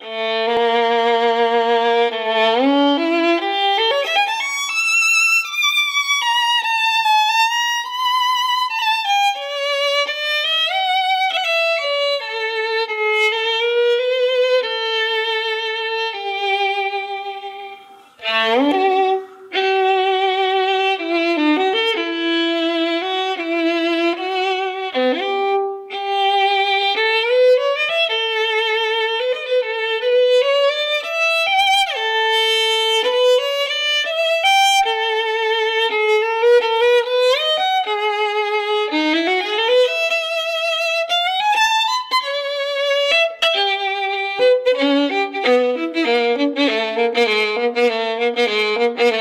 Bye. and